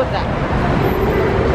சொல்கிறேன்